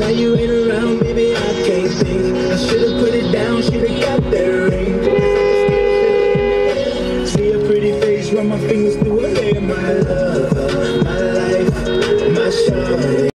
Now you ain't around, baby, I can't think. I should've put it down, should've got that ring. See a pretty face, run my fingers through her hair, my love, my life, my shawty.